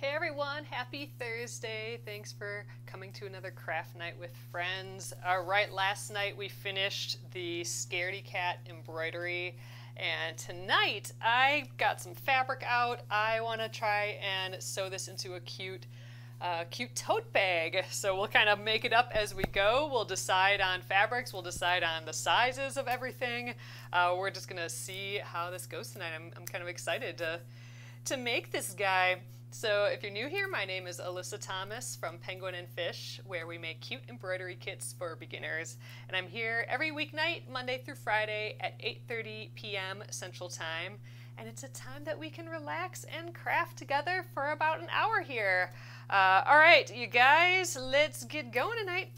Hey everyone, happy Thursday. Thanks for coming to another craft night with friends. All right, last night we finished the Scaredy Cat embroidery and tonight I got some fabric out. I want to try and sew this into a cute uh, cute tote bag. So we'll kind of make it up as we go. We'll decide on fabrics. We'll decide on the sizes of everything. Uh, we're just gonna see how this goes tonight. I'm, I'm kind of excited to to make this guy. So if you're new here, my name is Alyssa Thomas from Penguin and Fish, where we make cute embroidery kits for beginners. And I'm here every weeknight, Monday through Friday at 8.30 p.m. Central Time. And it's a time that we can relax and craft together for about an hour here. Uh, all right, you guys, let's get going tonight.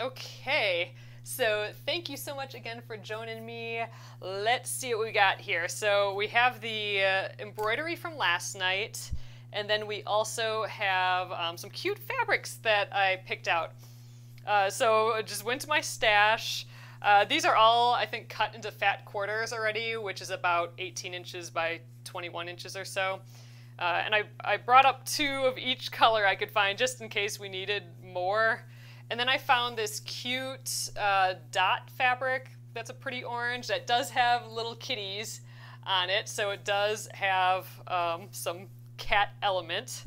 Okay. So thank you so much again for joining me. Let's see what we got here. So we have the uh, embroidery from last night, and then we also have um, some cute fabrics that I picked out. Uh, so I just went to my stash. Uh, these are all, I think, cut into fat quarters already, which is about 18 inches by 21 inches or so. Uh, and I, I brought up two of each color I could find just in case we needed more. And then I found this cute uh, dot fabric that's a pretty orange that does have little kitties on it, so it does have um, some cat element.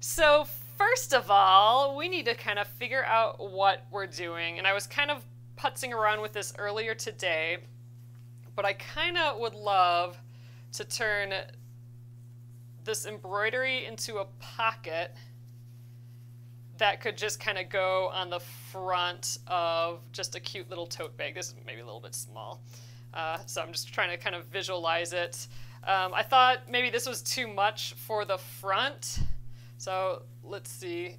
So first of all, we need to kind of figure out what we're doing. And I was kind of putzing around with this earlier today, but I kind of would love to turn this embroidery into a pocket that could just kind of go on the front of just a cute little tote bag. This is maybe a little bit small. Uh, so I'm just trying to kind of visualize it. Um, I thought maybe this was too much for the front. So let's see.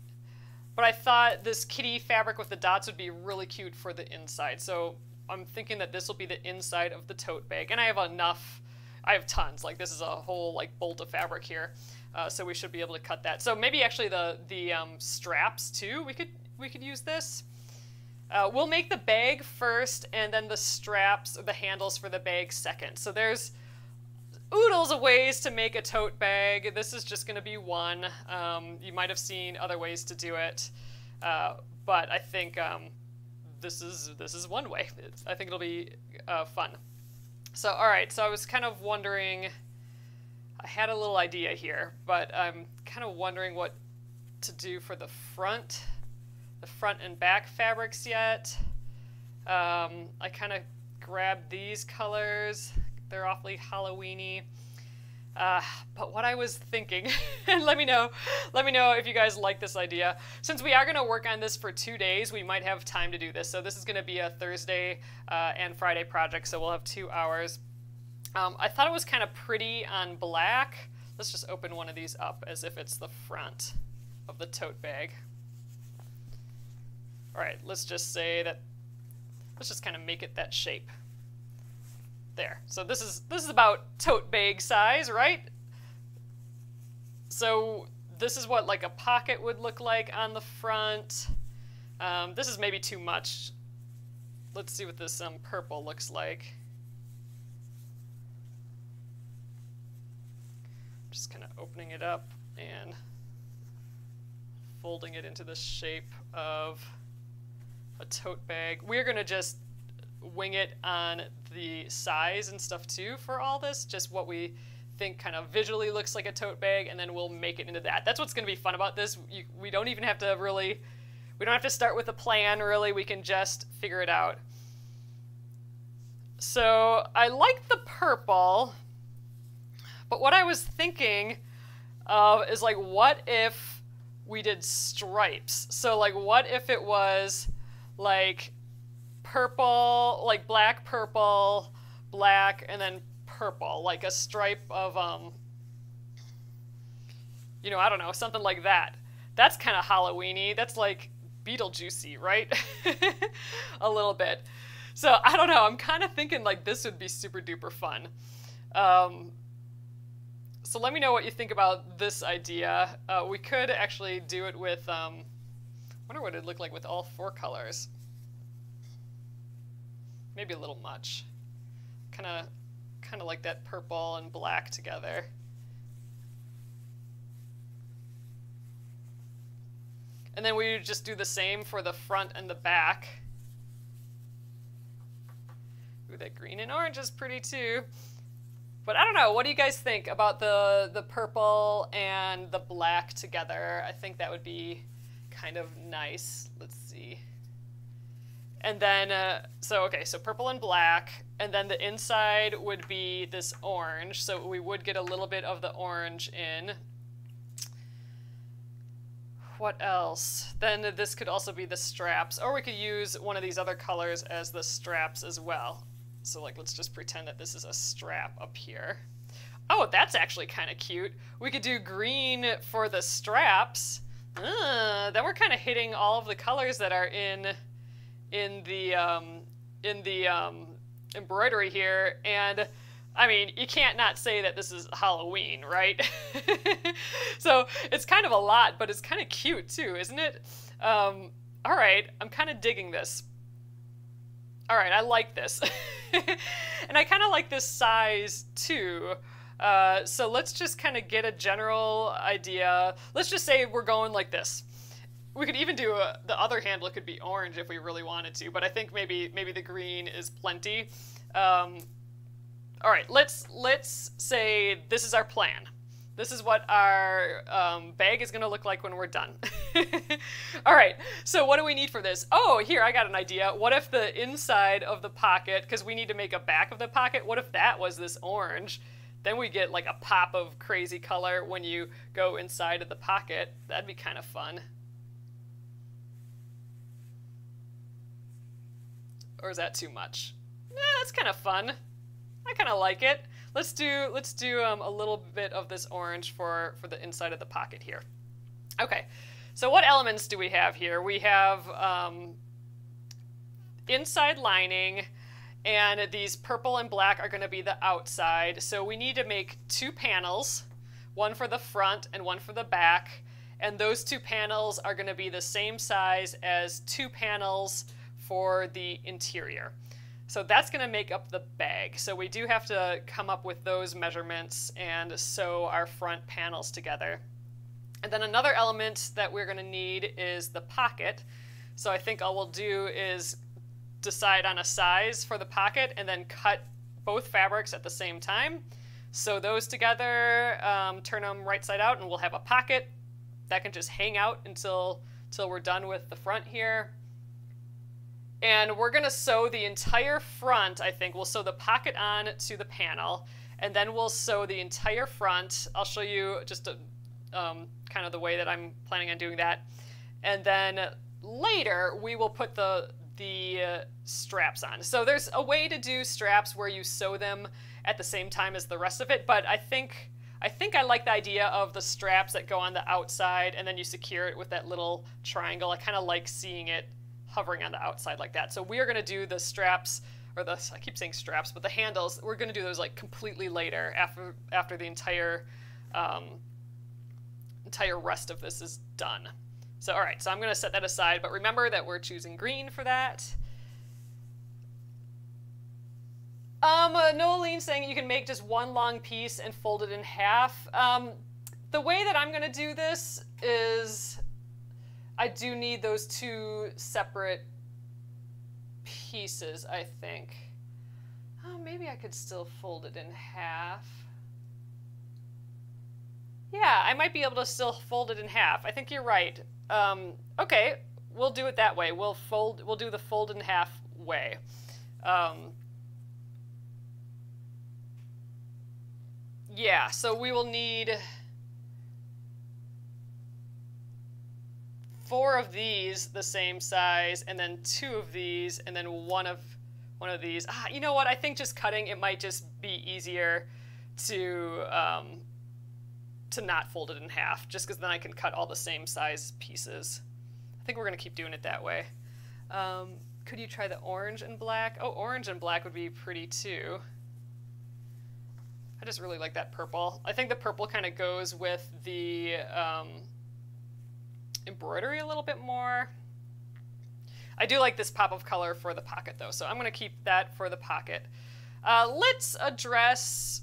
But I thought this kitty fabric with the dots would be really cute for the inside. So I'm thinking that this will be the inside of the tote bag. And I have enough, I have tons. Like this is a whole like bolt of fabric here. Uh, so we should be able to cut that. So maybe actually the the um, straps too. We could we could use this. Uh, we'll make the bag first, and then the straps, the handles for the bag second. So there's oodles of ways to make a tote bag. This is just going to be one. Um, you might have seen other ways to do it, uh, but I think um, this is this is one way. It's, I think it'll be uh, fun. So all right. So I was kind of wondering. I had a little idea here, but I'm kind of wondering what to do for the front, the front and back fabrics yet. Um, I kind of grabbed these colors. They're awfully Halloweeny. Uh, but what I was thinking, let me know, let me know if you guys like this idea. Since we are going to work on this for two days, we might have time to do this. So this is going to be a Thursday uh, and Friday project, so we'll have two hours. Um, I thought it was kind of pretty on black. Let's just open one of these up as if it's the front of the tote bag. All right, let's just say that, let's just kind of make it that shape. There, so this is, this is about tote bag size, right? So this is what like a pocket would look like on the front. Um, this is maybe too much. Let's see what this um, purple looks like. Just kind of opening it up and folding it into the shape of a tote bag. We're going to just wing it on the size and stuff too for all this, just what we think kind of visually looks like a tote bag, and then we'll make it into that. That's what's going to be fun about this. You, we don't even have to really, we don't have to start with a plan really, we can just figure it out. So I like the purple, but what I was thinking of is like, what if we did stripes? So like, what if it was like purple, like black, purple, black, and then purple, like a stripe of, um, you know, I don't know, something like that. That's kind of Halloweeny. That's like Beetlejuicy, right? a little bit. So I don't know. I'm kind of thinking like this would be super duper fun. Um, so let me know what you think about this idea. Uh, we could actually do it with, um, wonder what it'd look like with all four colors. Maybe a little much. Kind of kind of like that purple and black together. And then we just do the same for the front and the back. Ooh, that green and orange is pretty too. But I don't know. What do you guys think about the the purple and the black together? I think that would be kind of nice. Let's see. And then, uh, so okay, so purple and black, and then the inside would be this orange. So we would get a little bit of the orange in. What else? Then this could also be the straps, or we could use one of these other colors as the straps as well. So like, let's just pretend that this is a strap up here. Oh, that's actually kind of cute. We could do green for the straps. Uh, then we're kind of hitting all of the colors that are in in the um, in the um, embroidery here, and I mean, you can't not say that this is Halloween, right? so it's kind of a lot, but it's kind of cute too, isn't it? Um, all right, I'm kind of digging this. All right, I like this. and I kind of like this size too. Uh, so let's just kind of get a general idea. Let's just say we're going like this. We could even do a, the other handle could be orange if we really wanted to, but I think maybe maybe the green is plenty. Um, all right, let's let's say this is our plan. This is what our um, bag is going to look like when we're done. All right, so what do we need for this? Oh, here, I got an idea. What if the inside of the pocket, because we need to make a back of the pocket, what if that was this orange? Then we get like a pop of crazy color when you go inside of the pocket. That'd be kind of fun. Or is that too much? Yeah, that's kind of fun. I kind of like it. Let's do let's do um, a little bit of this orange for for the inside of the pocket here. Okay, so what elements do we have here? We have um, inside lining, and these purple and black are going to be the outside. So we need to make two panels, one for the front and one for the back. And those two panels are going to be the same size as two panels for the interior. So that's going to make up the bag. So we do have to come up with those measurements and sew our front panels together. And then another element that we're going to need is the pocket. So I think all we'll do is decide on a size for the pocket and then cut both fabrics at the same time. Sew those together, um, turn them right side out, and we'll have a pocket that can just hang out until, until we're done with the front here. And we're gonna sew the entire front, I think. We'll sew the pocket on to the panel, and then we'll sew the entire front. I'll show you just a, um, kind of the way that I'm planning on doing that. And then later, we will put the, the uh, straps on. So there's a way to do straps where you sew them at the same time as the rest of it, but I think I think I like the idea of the straps that go on the outside and then you secure it with that little triangle. I kind of like seeing it hovering on the outside like that. So we are going to do the straps, or the, I keep saying straps, but the handles, we're going to do those like completely later after, after the entire, um, entire rest of this is done. So all right, so I'm going to set that aside, but remember that we're choosing green for that. Um, uh, saying you can make just one long piece and fold it in half. Um, the way that I'm going to do this is I do need those two separate pieces, I think. Oh, maybe I could still fold it in half. Yeah, I might be able to still fold it in half. I think you're right. Um, okay, we'll do it that way. We'll fold. We'll do the fold in half way. Um, yeah, so we will need four of these the same size, and then two of these, and then one of one of these. Ah, you know what? I think just cutting it might just be easier to um, to not fold it in half, just because then I can cut all the same size pieces. I think we're gonna keep doing it that way. Um, could you try the orange and black? Oh, orange and black would be pretty too. I just really like that purple. I think the purple kind of goes with the um, embroidery a little bit more. I do like this pop of color for the pocket though, so I'm going to keep that for the pocket. Uh, let's address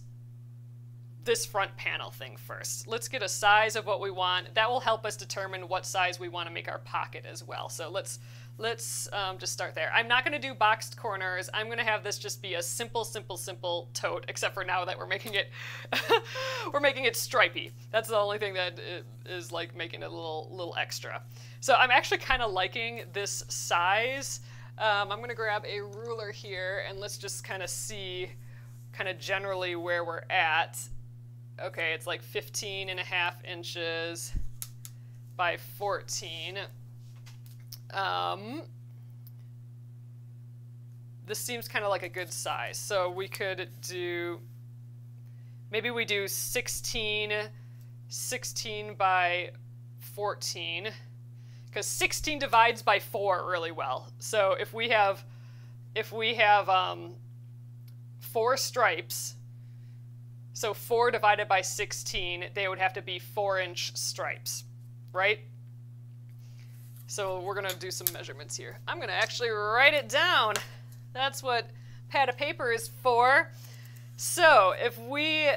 this front panel thing first. Let's get a size of what we want. That will help us determine what size we want to make our pocket as well. So let's let's um, just start there. I'm not going to do boxed corners. I'm going to have this just be a simple, simple, simple tote, except for now that we're making it, we're making it stripy. That's the only thing that is like making it a little, little extra. So I'm actually kind of liking this size. Um, I'm going to grab a ruler here and let's just kind of see kind of generally where we're at. Okay, it's like 15 and a half inches by 14. Um, this seems kind of like a good size. So we could do, maybe we do 16, 16 by 14, because 16 divides by 4 really well. So if we have, if we have um, four stripes, so 4 divided by 16, they would have to be 4-inch stripes, right? So we're going to do some measurements here. I'm going to actually write it down. That's what pad of paper is for. So if we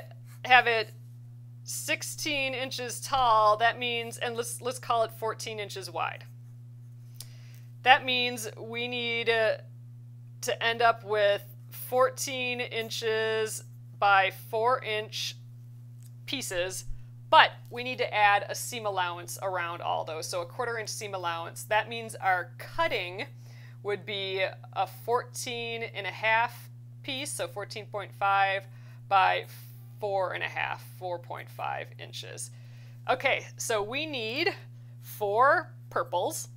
have it 16 inches tall, that means, and let's, let's call it 14 inches wide. That means we need uh, to end up with 14 inches by 4 inch pieces but we need to add a seam allowance around all those. So a quarter inch seam allowance. That means our cutting would be a 14 and a half piece, so 14.5 by 4 and a half, 4.5 inches. Okay, so we need four purples,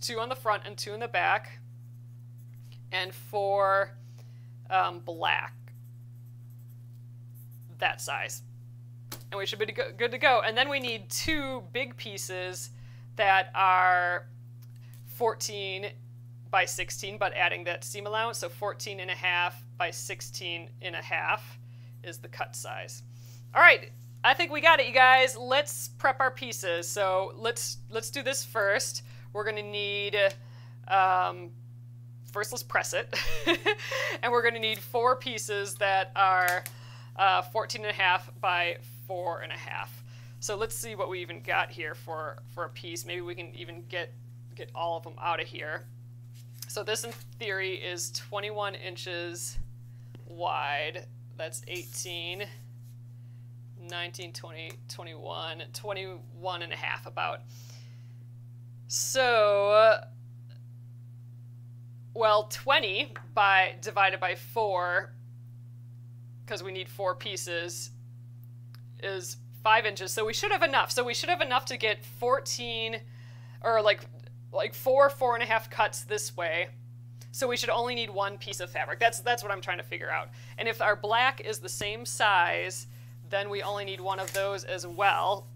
two on the front and two in the back, and four um, black, that size and we should be good to go. And then we need two big pieces that are 14 by 16, but adding that seam allowance, so 14 and a half by 16 and a half is the cut size. All right, I think we got it, you guys. Let's prep our pieces. So let's let's do this first. We're gonna need, um, first let's press it. and we're gonna need four pieces that are uh, 14 and a half by four and a half. So let's see what we even got here for, for a piece. Maybe we can even get, get all of them out of here. So this in theory is 21 inches wide. That's 18, 19, 20, 21, 21 and a half about. So, well, 20 by divided by 4, because we need four pieces, is five inches, so we should have enough. So we should have enough to get 14, or like, like four, four and a half cuts this way. So we should only need one piece of fabric. That's, that's what I'm trying to figure out. And if our black is the same size, then we only need one of those as well.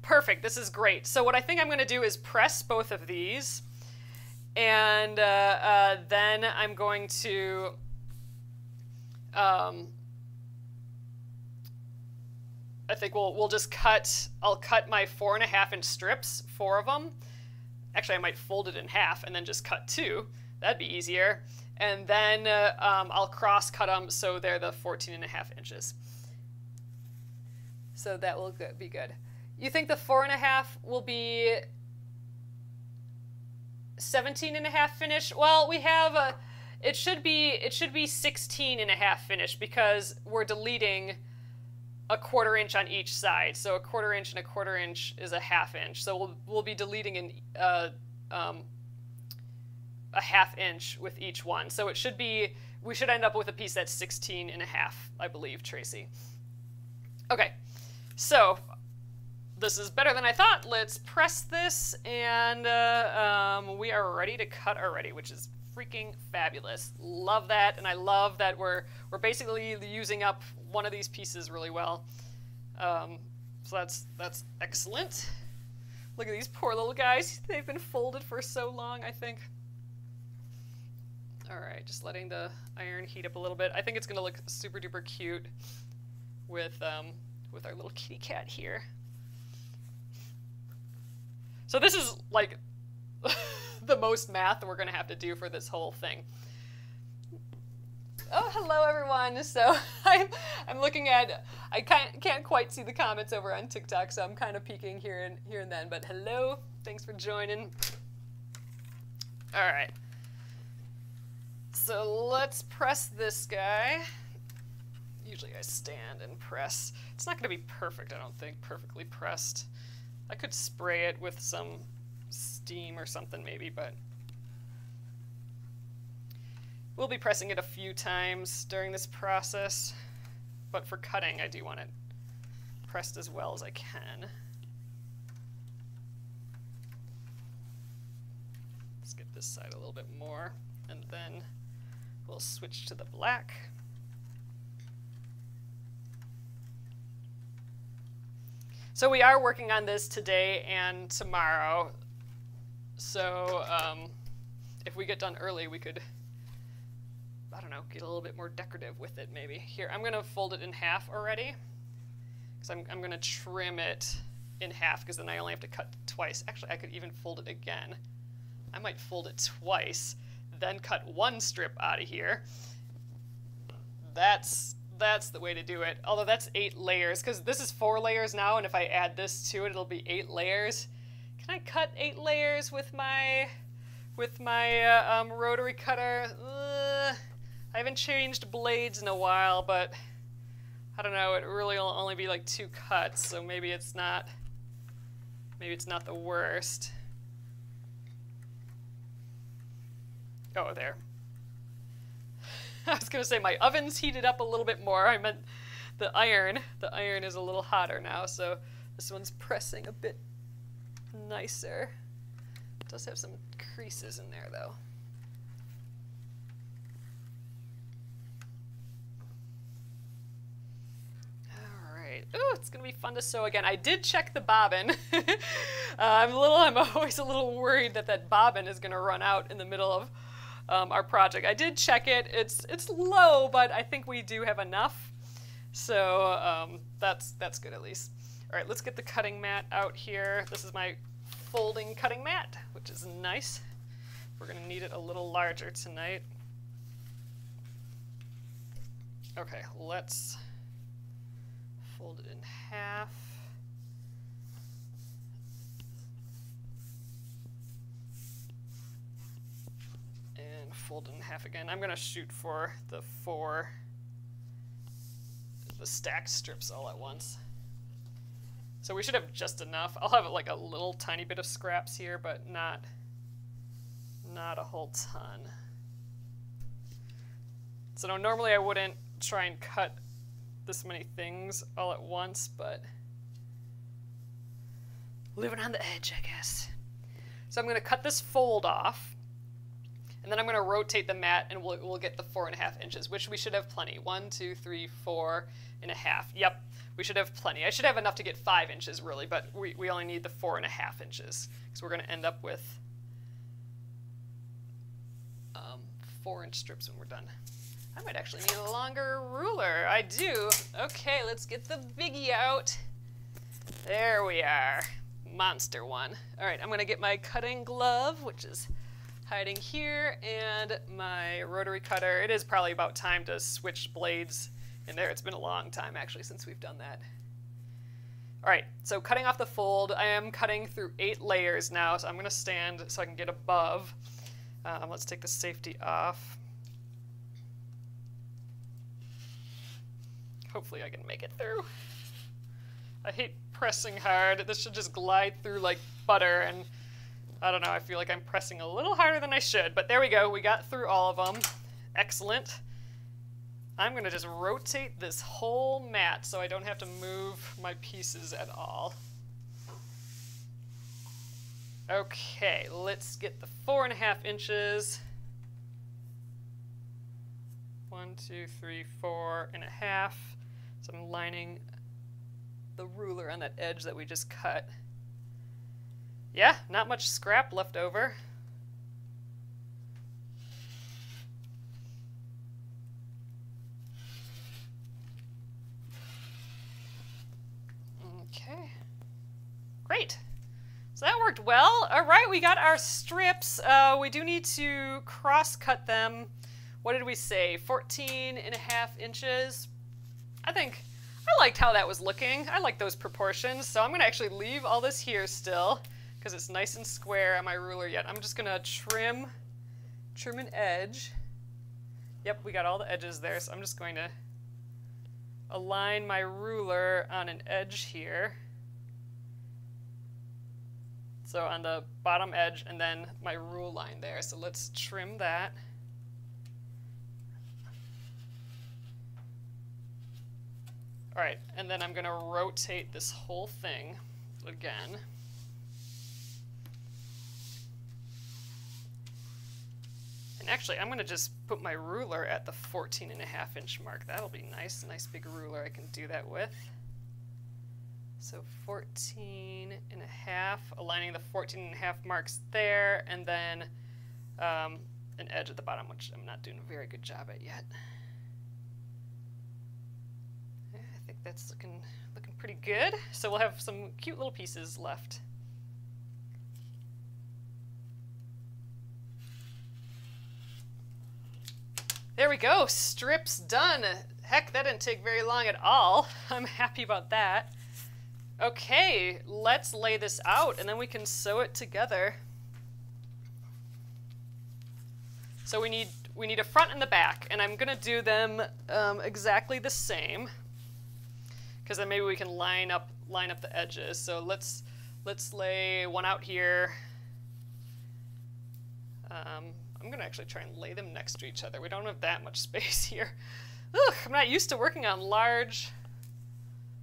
Perfect, this is great. So what I think I'm gonna do is press both of these, and uh, uh, then I'm going to um, I think we'll we'll just cut. I'll cut my four and a half inch strips, four of them. Actually, I might fold it in half and then just cut two. That'd be easier. And then uh, um, I'll cross cut them so they're the 14 and a half inches. So that will be good. You think the four and a half will be 17 and a half finish? Well, we have a, it should be, it should be 16 and a half finish because we're deleting a quarter inch on each side. So a quarter inch and a quarter inch is a half inch. So we'll, we'll be deleting an, uh, um, a half inch with each one. So it should be, we should end up with a piece that's 16 and a half, I believe, Tracy. Okay, so this is better than I thought. Let's press this and uh, um, we are ready to cut already, which is freaking fabulous. Love that, and I love that we're we're basically using up one of these pieces really well. Um, so that's that's excellent. Look at these poor little guys. They've been folded for so long, I think. All right, just letting the iron heat up a little bit. I think it's gonna look super duper cute with um, with our little kitty cat here. So this is like the most math we're going to have to do for this whole thing. Oh, hello everyone. So I'm, I'm looking at, I can't, can't quite see the comments over on TikTok, so I'm kind of peeking here and here and then. But hello, thanks for joining. All right. So let's press this guy. Usually I stand and press. It's not going to be perfect, I don't think, perfectly pressed. I could spray it with some steam or something maybe, but we'll be pressing it a few times during this process. But for cutting, I do want it pressed as well as I can. Let's get this side a little bit more, and then we'll switch to the black. So we are working on this today and tomorrow. So um, if we get done early, we could, I don't know, get a little bit more decorative with it maybe. Here, I'm gonna fold it in half already. Because I'm, I'm gonna trim it in half because then I only have to cut twice. Actually, I could even fold it again. I might fold it twice, then cut one strip out of here. That's that's the way to do it. Although that's eight layers, because this is four layers now, and if I add this to it, it'll be eight layers. Can I cut eight layers with my with my uh, um, rotary cutter? I haven't changed blades in a while, but I don't know. It really will only be like two cuts, so maybe it's not maybe it's not the worst. Oh, there. I was going to say my oven's heated up a little bit more. I meant the iron. The iron is a little hotter now, so this one's pressing a bit nicer. It does have some creases in there, though. Ooh, it's gonna be fun to sew again. I did check the bobbin. uh, I'm a little, I'm always a little worried that that bobbin is gonna run out in the middle of um, our project. I did check it. It's it's low, but I think we do have enough. So um, that's that's good at least. All right, let's get the cutting mat out here. This is my folding cutting mat, which is nice. We're gonna need it a little larger tonight. Okay, let's fold it in half. And fold it in half again. I'm gonna shoot for the four, the stacked strips all at once. So we should have just enough. I'll have like a little tiny bit of scraps here, but not, not a whole ton. So no, normally I wouldn't try and cut this many things all at once, but living on the edge, I guess. So I'm gonna cut this fold off. And then I'm going to rotate the mat and we'll, we'll get the four and a half inches, which we should have plenty. One, two, three, four and a half. Yep, we should have plenty. I should have enough to get five inches really, but we, we only need the four and a half inches because we're going to end up with um, four inch strips when we're done. I might actually need a longer ruler. I do. Okay, let's get the biggie out. There we are. Monster one. All right, I'm going to get my cutting glove, which is hiding here, and my rotary cutter. It is probably about time to switch blades in there. It's been a long time, actually, since we've done that. All right, so cutting off the fold, I am cutting through eight layers now, so I'm gonna stand so I can get above. Um, let's take the safety off. Hopefully I can make it through. I hate pressing hard. This should just glide through like butter and I don't know, I feel like I'm pressing a little harder than I should, but there we go. We got through all of them. Excellent. I'm going to just rotate this whole mat so I don't have to move my pieces at all. Okay, let's get the four and a half inches. One, two, three, four and a half. So I'm lining the ruler on that edge that we just cut. Yeah, not much scrap left over. Okay. Great. So that worked well. All right, we got our strips. Uh, we do need to cross cut them what did we say? 14 and a half inches. I think I liked how that was looking. I like those proportions. So I'm going to actually leave all this here still because it's nice and square on my ruler yet. I'm just going to trim, trim an edge. Yep, we got all the edges there. So I'm just going to align my ruler on an edge here. So on the bottom edge and then my rule line there. So let's trim that. All right, and then I'm gonna rotate this whole thing again. And actually, I'm gonna just put my ruler at the 14 and a half inch mark. That'll be nice, nice big ruler I can do that with. So 14 and a half, aligning the 14 and a half marks there, and then um, an edge at the bottom, which I'm not doing a very good job at yet. I think that's looking looking pretty good. So we'll have some cute little pieces left. There we go, strips done. Heck, that didn't take very long at all. I'm happy about that. Okay, let's lay this out and then we can sew it together. So we need we need a front and the back, and I'm gonna do them um, exactly the same because then maybe we can line up line up the edges. So let's let's lay one out here. Um, I'm gonna actually try and lay them next to each other. We don't have that much space here. Ugh, I'm not used to working on large,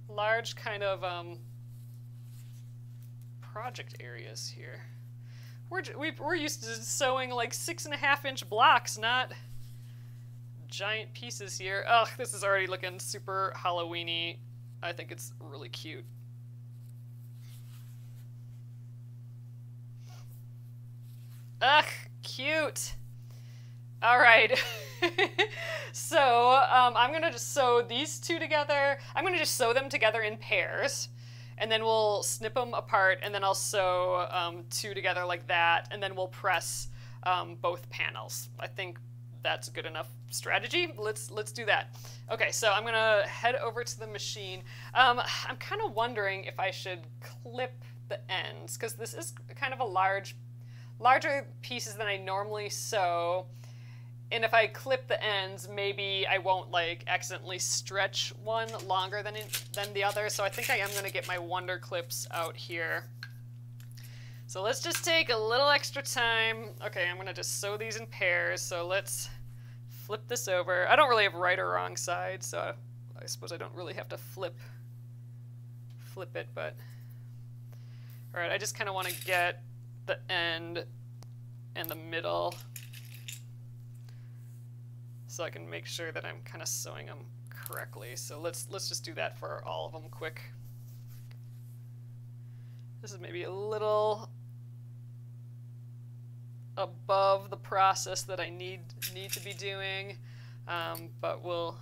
large kind of um, project areas here. We're, we, are we are used to sewing like six and a half inch blocks, not giant pieces here. Ugh, this is already looking super Halloweeny. I think it's really cute. Ugh, cute. All right. so um, I'm to just sew these two together. I'm to just sew them together in pairs. And then we'll snip them apart, and then I'll sew um, two together like that, and then we'll press um, both panels. I think that's a good enough strategy. Let's let's do that. Okay, so I'm gonna head over to the machine. Um, I'm kind of wondering if I should clip the ends because this is kind of a large, larger pieces than I normally sew. And if I clip the ends, maybe I won't like accidentally stretch one longer than than the other. So I think I am gonna get my Wonder clips out here. So let's just take a little extra time. Okay, I'm gonna just sew these in pairs. So let's flip this over. I don't really have right or wrong side, so I suppose I don't really have to flip flip it, but all right, I just kind of want to get the end and the middle so I can make sure that I'm kind of sewing them correctly. So let's let's just do that for all of them quick. This is maybe a little above the process that I need need to be doing, um, but we'll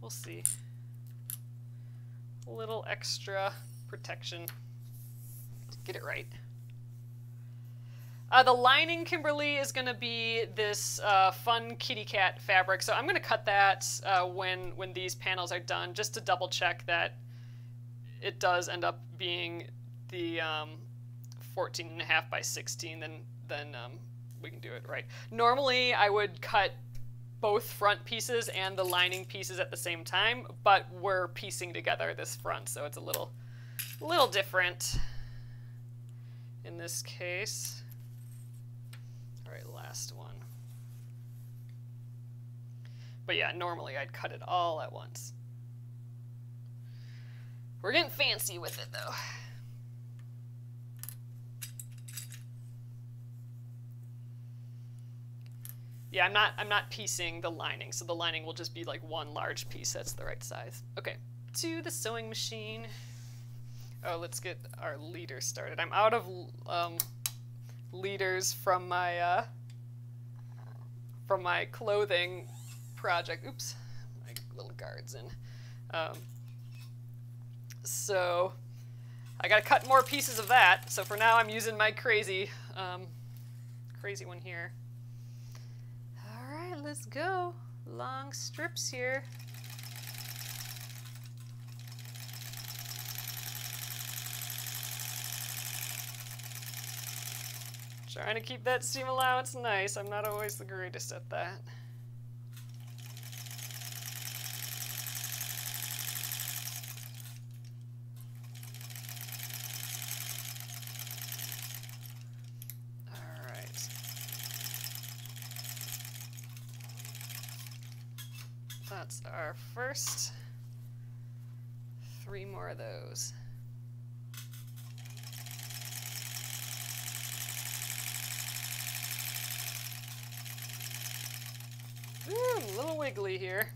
we'll see. A little extra protection get it right. Uh, the lining, Kimberly, is going to be this uh, fun kitty cat fabric. So I'm going to cut that uh, when, when these panels are done, just to double check that it does end up being the, um, 14 and a half by 16, then then um, we can do it right. Normally, I would cut both front pieces and the lining pieces at the same time, but we're piecing together this front, so it's a little, little different in this case. All right, last one. But yeah, normally I'd cut it all at once. We're getting fancy with it though. Yeah, I'm not I'm not piecing the lining, so the lining will just be like one large piece that's the right size. Okay, to the sewing machine. Oh, let's get our leader started. I'm out of um, leaders from my uh, from my clothing project. Oops, my little guards in. Um, so I gotta cut more pieces of that. So for now, I'm using my crazy um, crazy one here. All right, let's go. Long strips here. Trying to keep that seam allowance nice. I'm not always the greatest at that. That's our first. Three more of those. Ooh, a little wiggly here.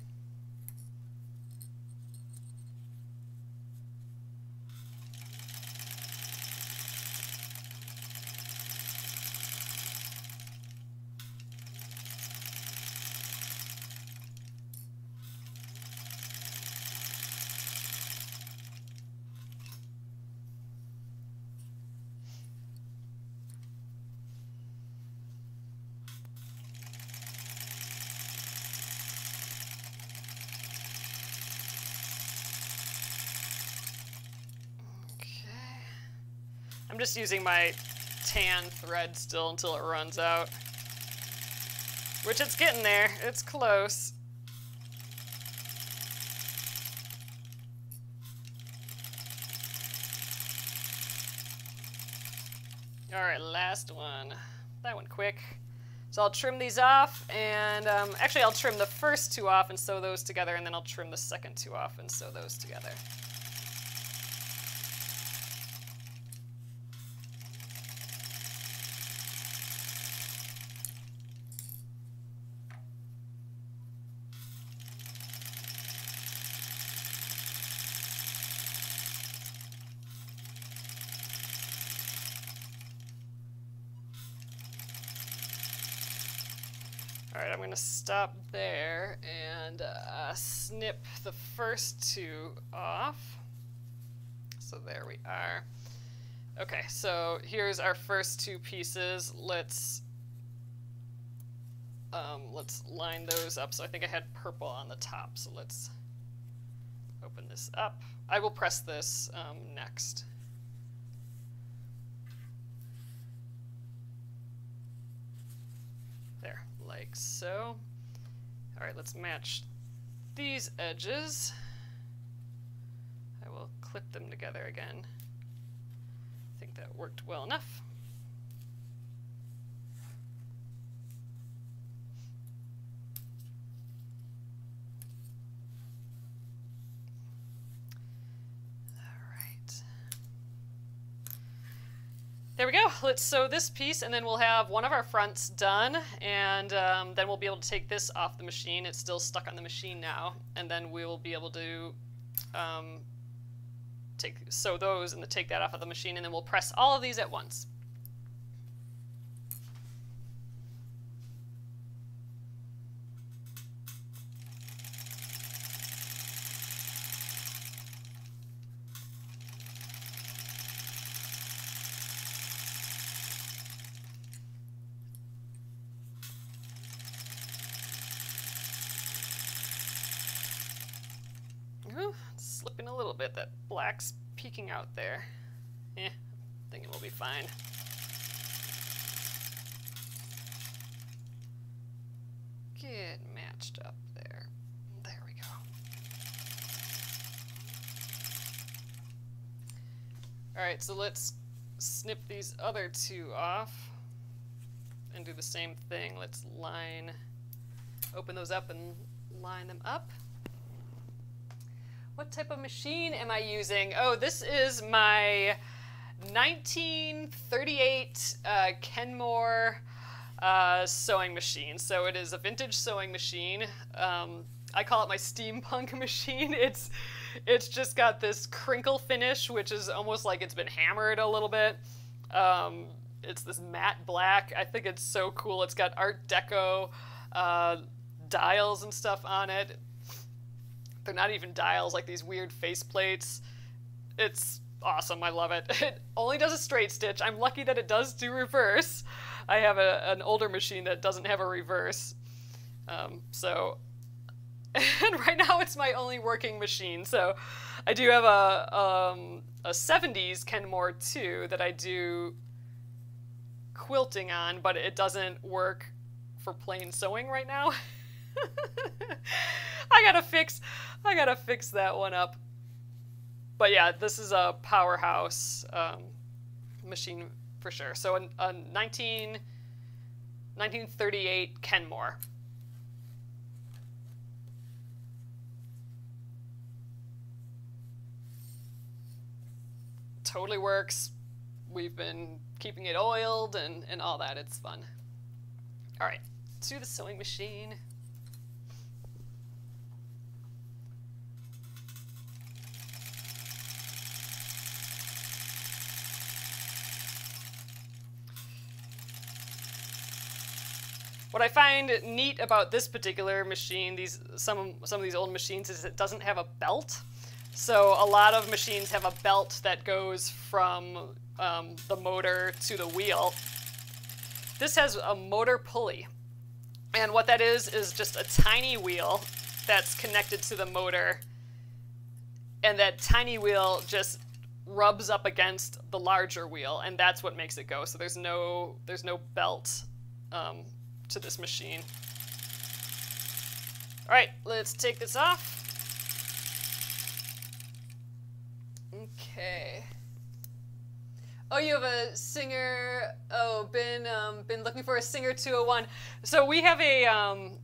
I'm just using my tan thread still until it runs out. Which it's getting there. It's close. All right, last one. That went quick. So I'll trim these off, and um, actually I'll trim the first two off and sew those together, and then I'll trim the second two off and sew those together. Gonna stop there and uh, snip the first two off. So there we are. Okay, so here's our first two pieces. Let's um, let's line those up. So I think I had purple on the top. So let's open this up. I will press this um, next. There, like so. All right, let's match these edges. I will clip them together again. I think that worked well enough. All right. There we go. Let's sew this piece and then we'll have one of our fronts done and um, then we'll be able to take this off the machine. It's still stuck on the machine now and then we will be able to um, take sew those and take that off of the machine and then we'll press all of these at once. It's slipping a little bit. That black's peeking out there. Eh, thinking we'll be fine. Get matched up there. There we go. Alright, so let's snip these other two off and do the same thing. Let's line, open those up and line them up. What type of machine am I using? Oh, this is my 1938 uh, Kenmore uh, sewing machine. So it is a vintage sewing machine. Um, I call it my steampunk machine. It's it's just got this crinkle finish, which is almost like it's been hammered a little bit. Um, it's this matte black. I think it's so cool. It's got Art Deco uh, dials and stuff on it. They're not even dials, like these weird face plates. It's awesome. I love it. It only does a straight stitch. I'm lucky that it does do reverse. I have a, an older machine that doesn't have a reverse. Um, so, and right now it's my only working machine. So, I do have a um, a 70s Kenmore too that I do quilting on, but it doesn't work for plain sewing right now. I gotta fix, I gotta fix that one up. But yeah, this is a powerhouse um, machine for sure. So a, a 19, 1938 Kenmore. Totally works. We've been keeping it oiled and, and all that. It's fun. All right, to the sewing machine. What I find neat about this particular machine, these some some of these old machines, is it doesn't have a belt. So a lot of machines have a belt that goes from um, the motor to the wheel. This has a motor pulley. And what that is, is just a tiny wheel that's connected to the motor. And that tiny wheel just rubs up against the larger wheel, and that's what makes it go. So there's no, there's no belt um, to this machine. All right, let's take this off. Okay. Oh, you have a singer. Oh, been um, been looking for a singer 201. So we have a. Um,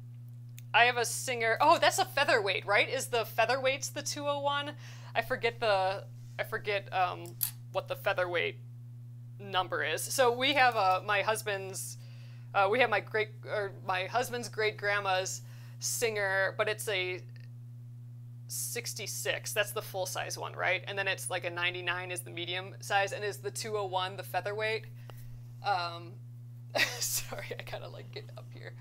I have a singer. Oh, that's a featherweight, right? Is the featherweight's the 201? I forget the. I forget um, what the featherweight number is. So we have uh, my husband's uh, we have my great or my husband's great grandma's singer, but it's a 66. That's the full size one, right? And then it's like a 99 is the medium size, and is the 201 the featherweight. Um, sorry, I of like get up here.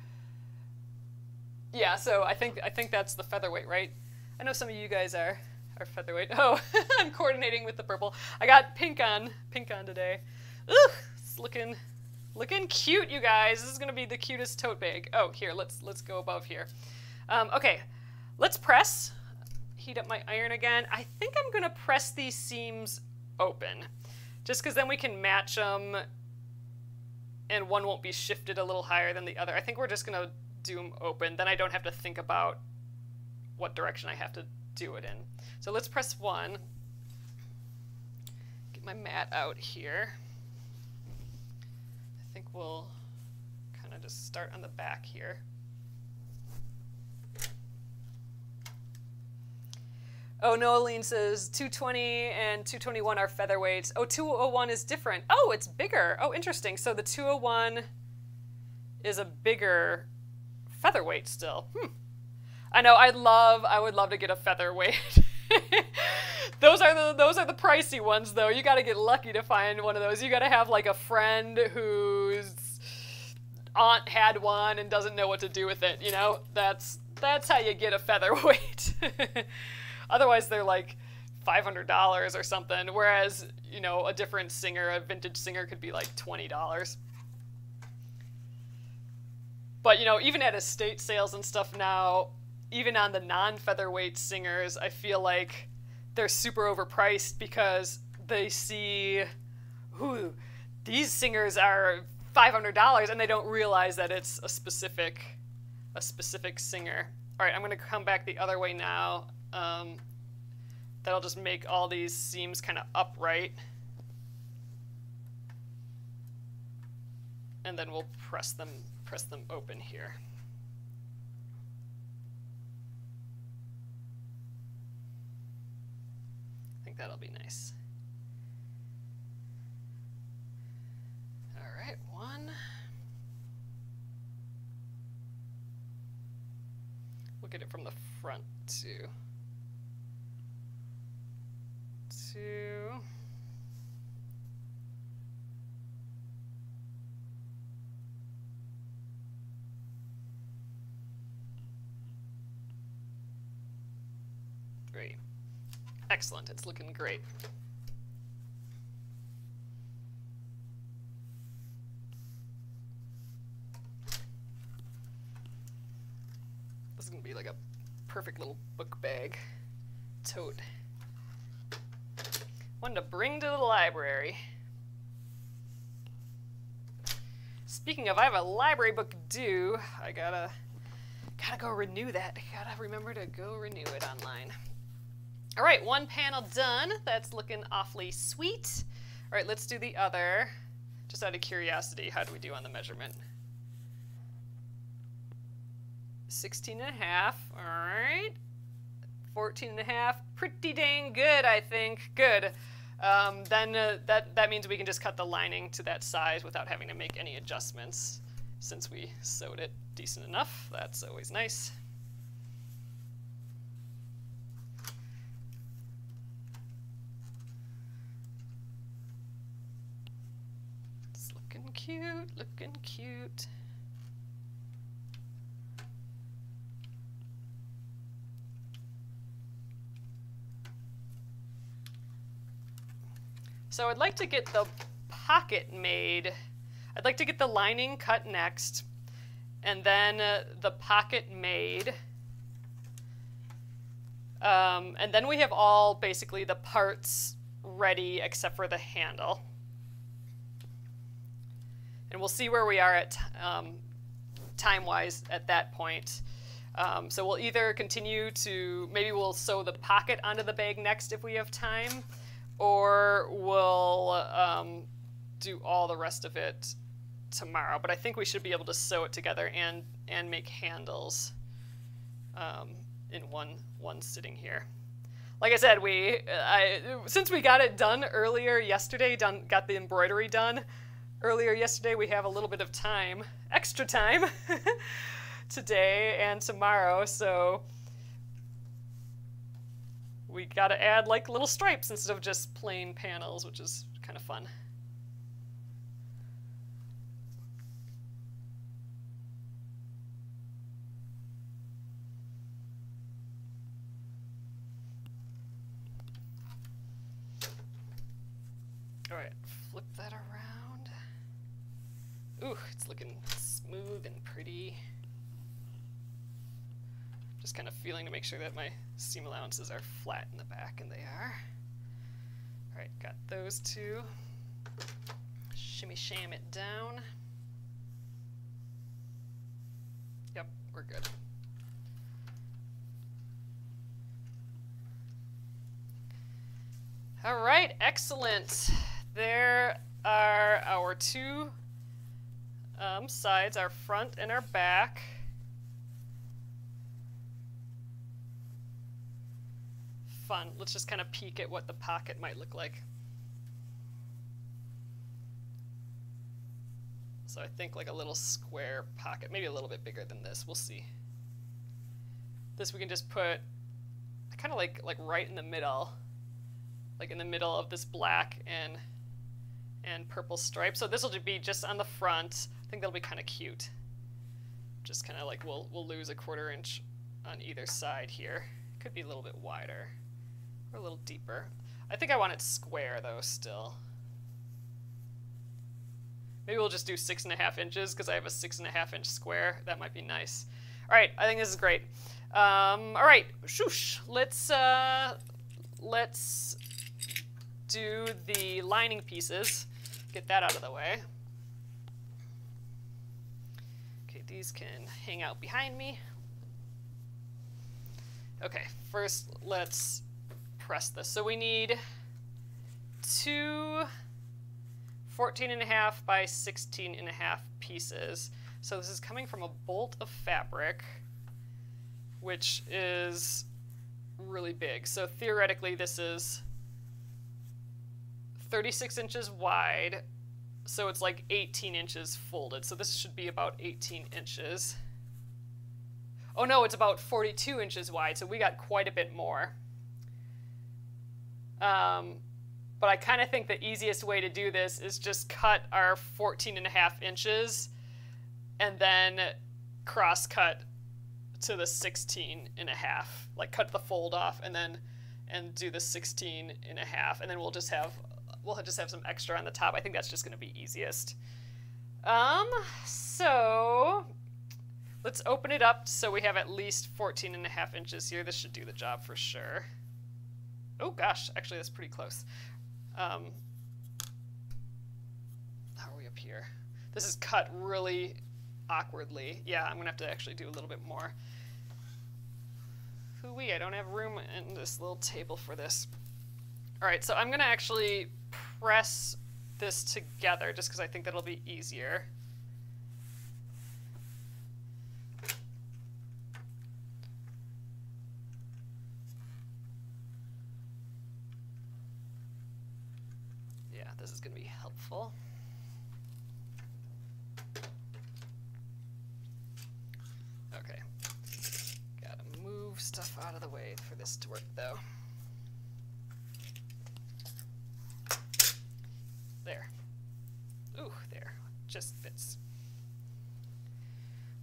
Yeah, so I think I think that's the featherweight, right? I know some of you guys are are featherweight. Oh, I'm coordinating with the purple. I got pink on pink on today. Ugh, it's looking Looking cute, you guys. This is gonna be the cutest tote bag. Oh, here, let's let's go above here. Um, okay, let's press. Heat up my iron again. I think I'm gonna press these seams open, just because then we can match them, and one won't be shifted a little higher than the other. I think we're just gonna do them open. Then I don't have to think about what direction I have to do it in. So let's press one. Get my mat out here think we'll kind of just start on the back here. Oh, Noeline says 220 and 221 are featherweights. Oh, 201 is different. Oh, it's bigger. Oh, interesting. So the 201 is a bigger featherweight still. Hmm. I know. I'd love. I would love to get a featherweight. those are the those are the pricey ones though. You got to get lucky to find one of those. You got to have like a friend whose aunt had one and doesn't know what to do with it, you know? That's that's how you get a featherweight. Otherwise they're like $500 or something, whereas, you know, a different singer, a vintage singer could be like $20. But, you know, even at estate sales and stuff now, even on the non-featherweight singers, I feel like they're super overpriced because they see, ooh, these singers are $500 and they don't realize that it's a specific, a specific singer. All right, I'm gonna come back the other way now. Um, that'll just make all these seams kind of upright. And then we'll press them, press them open here. That'll be nice. All right, one. Look at it from the front too. Two. Three. Excellent, it's looking great. This is gonna be like a perfect little book bag tote. One to bring to the library. Speaking of, I have a library book due. I gotta gotta go renew that. Gotta remember to go renew it online. All right, one panel done. That's looking awfully sweet. All right, let's do the other. Just out of curiosity, how do we do on the measurement? 16 and a half, all right. 14 and a half, pretty dang good, I think. Good. Um, then uh, that, that means we can just cut the lining to that size without having to make any adjustments since we sewed it decent enough. That's always nice. It's looking cute, looking cute. So I'd like to get the pocket made. I'd like to get the lining cut next, and then uh, the pocket made. Um, and then we have all basically the parts ready except for the handle. And we'll see where we are at um, time-wise at that point. Um, so we'll either continue to, maybe we'll sew the pocket onto the bag next if we have time, or we'll um, do all the rest of it tomorrow. But I think we should be able to sew it together and and make handles um, in one one sitting here. Like I said, we I since we got it done earlier yesterday, done got the embroidery done earlier yesterday. We have a little bit of time, extra time today and tomorrow, so we got to add like little stripes instead of just plain panels, which is kind of fun. All right, flip that around. Ooh, it's looking smooth and pretty. Just kind of feeling to make sure that my seam allowances are flat in the back, and they are. All right, got those two. Shimmy sham it down. Yep, we're good. All right, excellent. There are our two um, sides, our front and our back. fun. Let's just kind of peek at what the pocket might look like. So I think like a little square pocket, maybe a little bit bigger than this. We'll see. This we can just put kind of like like right in the middle, like in the middle of this black and and purple stripe. So this will be just on the front. I think that'll be kind of cute. Just kind of like we'll we'll lose a quarter inch on either side here. Could be a little bit wider. Or a little deeper. I think I want it square though still. Maybe we'll just do six and a half inches because I have a six and a half inch square. That might be nice. All right, I think this is great. Um, all right, shoosh. Let's uh, let's do the lining pieces. Get that out of the way. Okay, these can hang out behind me. Okay, first let's press this. So we need two 14 and a half by 16 and a half pieces. So this is coming from a bolt of fabric, which is really big. So theoretically this is 36 inches wide, so it's like 18 inches folded. So this should be about 18 inches. Oh no, it's about 42 inches wide, so we got quite a bit more. Um, but I kind of think the easiest way to do this is just cut our 14 and a half inches and then cross cut to the 16 and a half. Like cut the fold off and then and do the 16 and a half and then we'll just have we'll just have some extra on the top. I think that's just going to be easiest. Um, so let's open it up so we have at least 14 and a half inches here. This should do the job for sure. Oh gosh, actually that's pretty close. Um, how are we up here? This is cut really awkwardly. Yeah, I'm gonna have to actually do a little bit more. Hooey, I don't have room in this little table for this. All right, so I'm gonna actually press this together just because I think that'll be easier. Yeah, this is going to be helpful. Okay. Gotta move stuff out of the way for this to work though. There. Ooh, there. Just fits.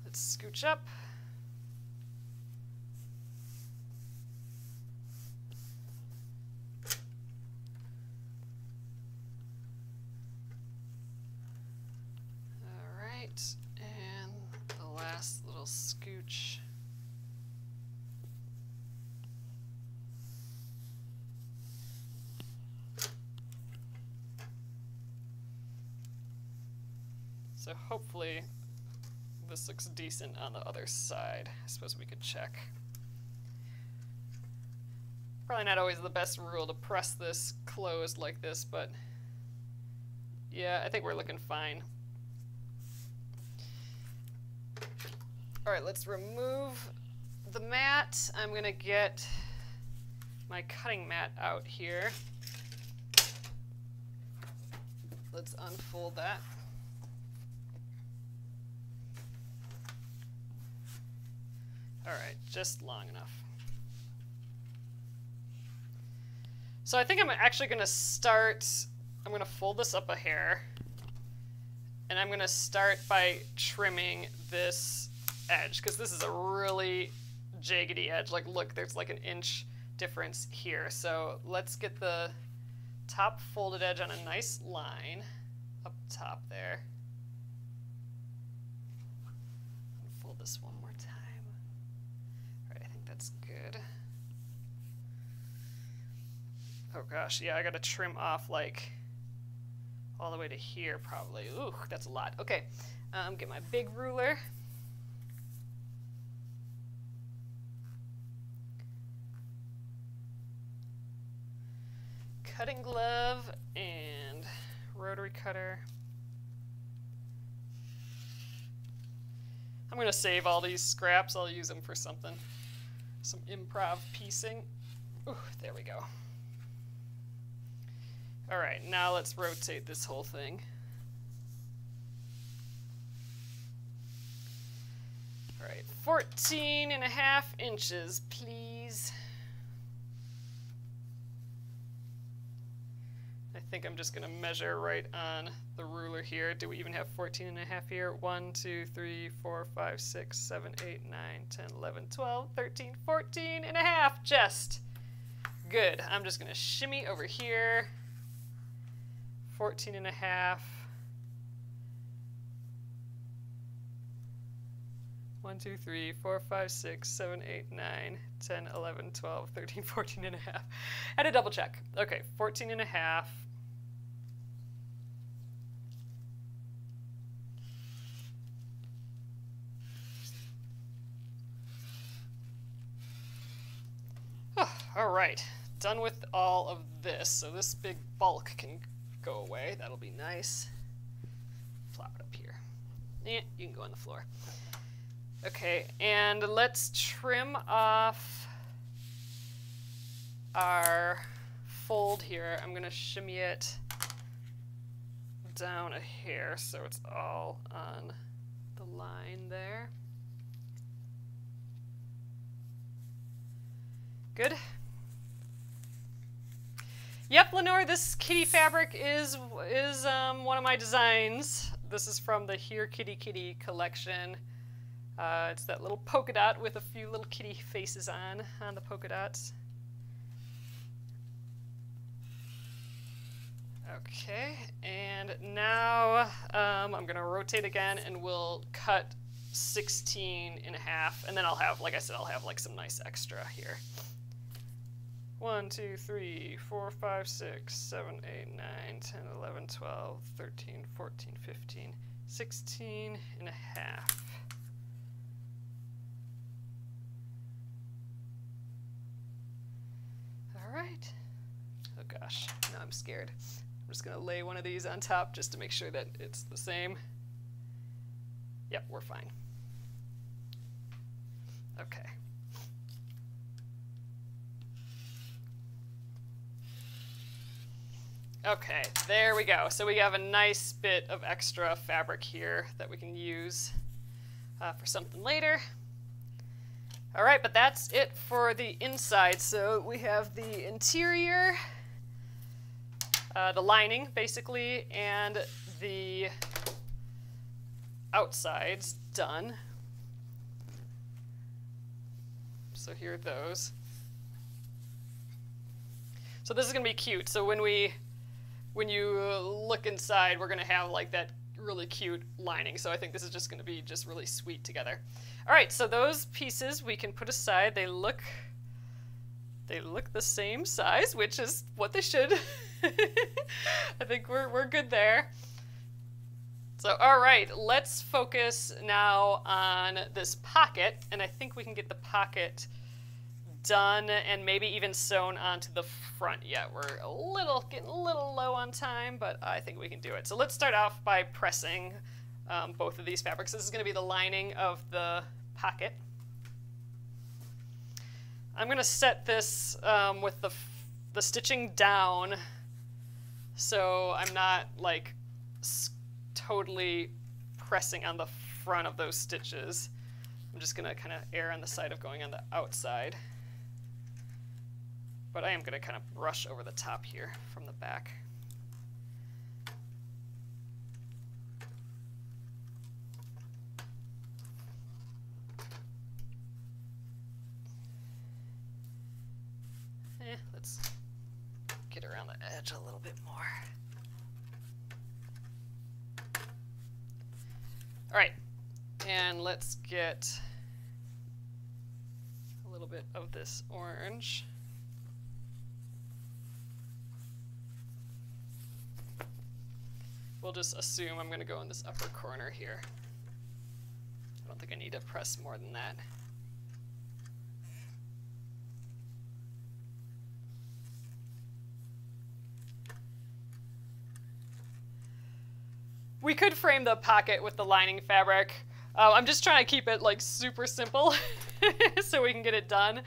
Let's scooch up. All right, and the last little scooch. So hopefully this looks decent on the other side. I suppose we could check. Probably not always the best rule to press this closed like this, but yeah, I think we're looking fine. All right, let's remove the mat. I'm gonna get my cutting mat out here. Let's unfold that. All right, just long enough. So I think I'm actually going to start, I'm going to fold this up a hair, and I'm going to start by trimming this edge, because this is a really jaggedy edge. Like, look, there's like an inch difference here. So let's get the top folded edge on a nice line up top there. Fold this one more time. All right, I think that's good. Oh gosh, yeah, I gotta trim off like all the way to here probably. Ooh, that's a lot. Okay, um, get my big ruler. Cutting glove and rotary cutter. I'm gonna save all these scraps. I'll use them for something. Some improv piecing. Ooh, there we go. All right, now let's rotate this whole thing. All right, 14 and a half inches, please. I think I'm just gonna measure right on the ruler here. Do we even have 14 and a half here? 1, 2, 3, 4, 5, 6, 7, 8, 9, 10, 11, 12, 13, 14 and a half, just. Good, I'm just gonna shimmy over here. 14 and a half. 1, 2, 3, 4, 5, 6, 7, 8, 9, 10, 11, 12, 13, 14 and a half. I had to double check. Okay, 14 and a half. Oh, all right, done with all of this. So this big bulk can go away. That'll be nice. Plop it up here. Yeah, you can go on the floor. Okay, and let's trim off our fold here. I'm gonna shimmy it down a hair so it's all on the line there. Good. Yep, Lenore, this kitty fabric is is um, one of my designs. This is from the Here Kitty Kitty collection. Uh, it's that little polka dot with a few little kitty faces on on the polka dots. Okay, and now um, I'm to rotate again and we'll cut 16 and a half, and then I'll have, like I said, I'll have like some nice extra here. 1, 2, 3, 4, 5, 6, 7, 8, 9, 10, 11, 12, 13, 14, 15, 16 and a half. All right. Oh gosh, now I'm scared. I'm just gonna lay one of these on top just to make sure that it's the same. Yep, we're fine. Okay. Okay, there we go. So we have a nice bit of extra fabric here that we can use uh, for something later. All right, but that's it for the inside. So we have the interior, uh, the lining basically, and the outsides done. So here are those. So this is going to be cute. So when we when you uh, look inside, we're going to have like that really cute lining. So I think this is just going to be just really sweet together. All right, so those pieces we can put aside. They look they look the same size, which is what they should. I think we're, we're good there. So, all right, let's focus now on this pocket, and I think we can get the pocket done and maybe even sewn onto the front yet. We're a little, getting a little low on time, but I think we can do it. So let's start off by pressing um, both of these fabrics. This is gonna be the lining of the pocket. I'm gonna set this um, with the, the stitching down so I'm not like totally pressing on the front of those stitches. I'm just gonna kind of err on the side of going on the outside. But I am going to kind of brush over the top here from the back. Eh, let's get around the edge a little bit more. All right, and let's get a little bit of this orange. We'll just assume I'm going to go in this upper corner here. I don't think I need to press more than that. We could frame the pocket with the lining fabric. Uh, I'm just trying to keep it like super simple so we can get it done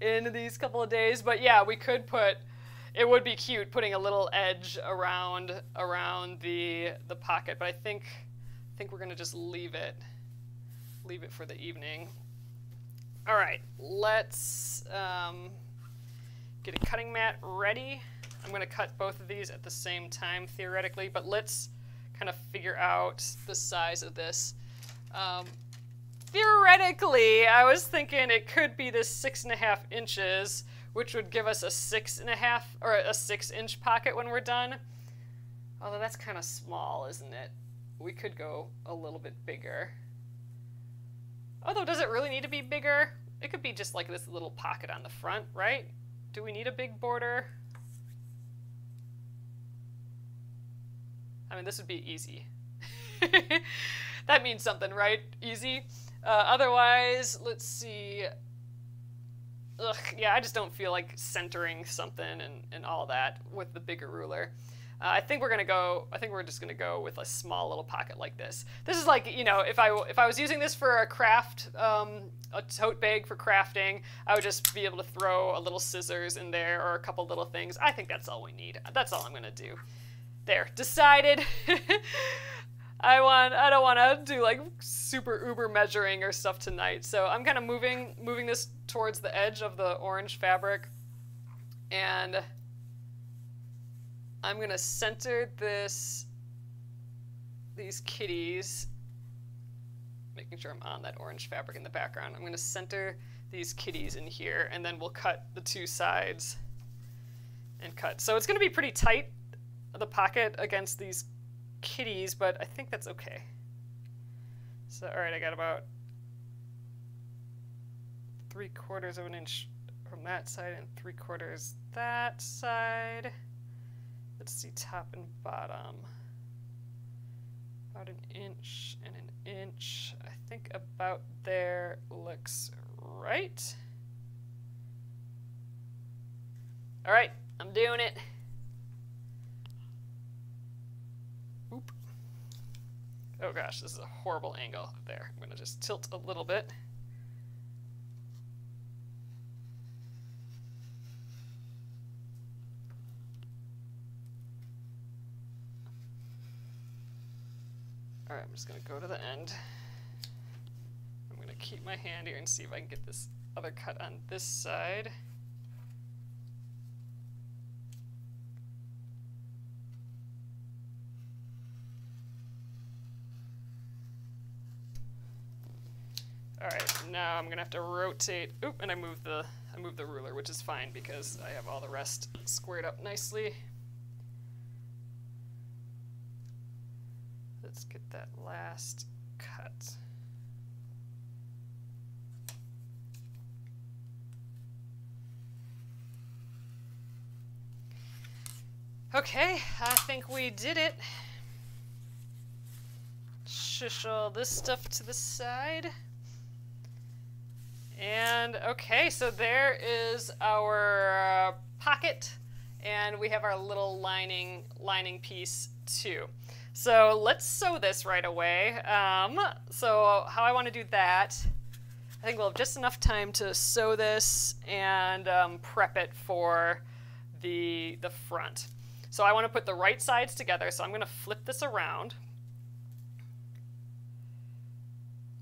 in these couple of days. But yeah, we could put it would be cute putting a little edge around around the the pocket, but I think I think we're gonna just leave it leave it for the evening. All right, let's um, get a cutting mat ready. I'm gonna cut both of these at the same time theoretically, but let's kind of figure out the size of this. Um, theoretically, I was thinking it could be this six and a half inches which would give us a six and a half or a six inch pocket when we're done. Although that's kind of small, isn't it? We could go a little bit bigger. Although, does it really need to be bigger? It could be just like this little pocket on the front, right? Do we need a big border? I mean, this would be easy. that means something, right? Easy. Uh, otherwise, let's see ugh, yeah, I just don't feel like centering something and, and all that with the bigger ruler. Uh, I think we're gonna go. I think we're just gonna go with a small little pocket like this. This is like you know, if I if I was using this for a craft, um, a tote bag for crafting, I would just be able to throw a little scissors in there or a couple little things. I think that's all we need. That's all I'm gonna do. There, decided. I want I don't want to do like super uber measuring or stuff tonight. So I'm kind of moving moving this towards the edge of the orange fabric and I'm going to center this these kitties making sure I'm on that orange fabric in the background. I'm going to center these kitties in here and then we'll cut the two sides and cut. So it's going to be pretty tight the pocket against these kitties, but I think that's okay. So, all right, I got about three quarters of an inch from that side and three quarters that side. Let's see top and bottom. About an inch and an inch. I think about there looks right. All right, I'm doing it. Oop. Oh gosh, this is a horrible angle there. I'm gonna just tilt a little bit. All right, I'm just gonna go to the end. I'm gonna keep my hand here and see if I can get this other cut on this side. All right, now I'm gonna have to rotate. Oop, and I move the I move the ruler, which is fine because I have all the rest squared up nicely. Let's get that last cut. Okay, I think we did it. Shush all this stuff to the side. And okay, so there is our uh, pocket, and we have our little lining lining piece too. So let's sew this right away. Um, so how I want to do that, I think we'll have just enough time to sew this and um, prep it for the, the front. So I want to put the right sides together, so I'm going to flip this around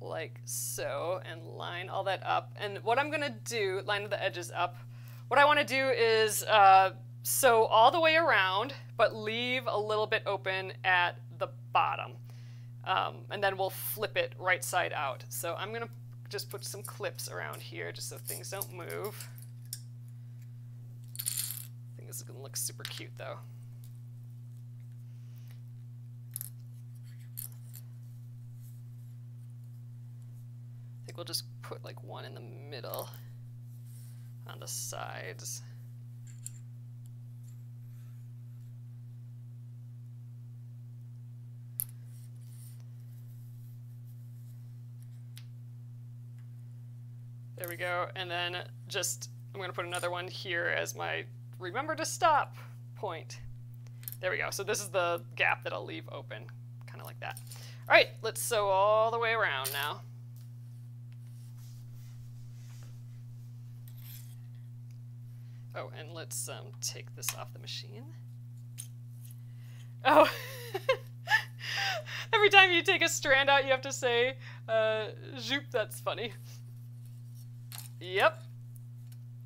like so and line all that up. And what I'm to do, line the edges up, what I want to do is uh, sew all the way around, but leave a little bit open at the bottom. Um, and then we'll flip it right side out. So I'm to just put some clips around here just so things don't move. I think this is to look super cute though. We'll just put like one in the middle on the sides. There we go. And then just, I'm going to put another one here as my remember to stop point. There we go. So this is the gap that I'll leave open, kind of like that. All right, let's sew all the way around now. Oh, and let's um, take this off the machine. Oh, every time you take a strand out, you have to say, uh, zoop, that's funny. Yep.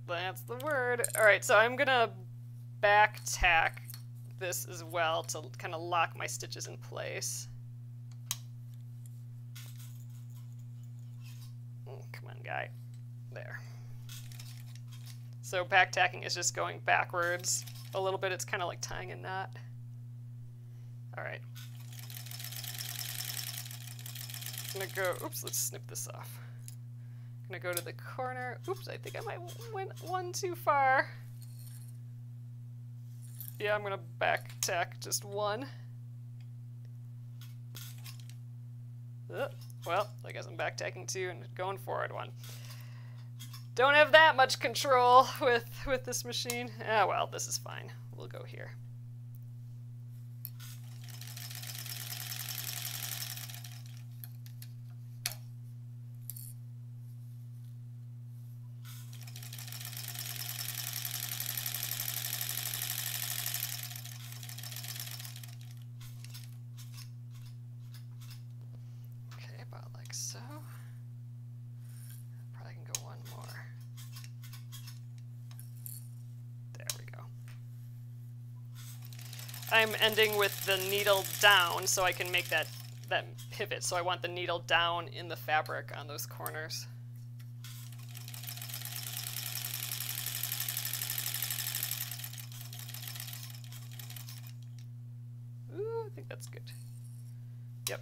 That's the word. All right, so I'm gonna back tack this as well to kind of lock my stitches in place. Oh, come on, guy. There. So back tacking is just going backwards a little bit. It's kind of like tying a knot. All right. I'm gonna go, oops, let's snip this off I'm gonna go to the corner. Oops, I think I might went one too far. Yeah, I'm gonna back tack just one. Uh, well, I guess I'm back tacking two and going forward one. Don't have that much control with, with this machine. Ah, well, this is fine. We'll go here. I'm ending with the needle down so I can make that, that pivot. So I want the needle down in the fabric on those corners. Ooh, I think that's good. Yep.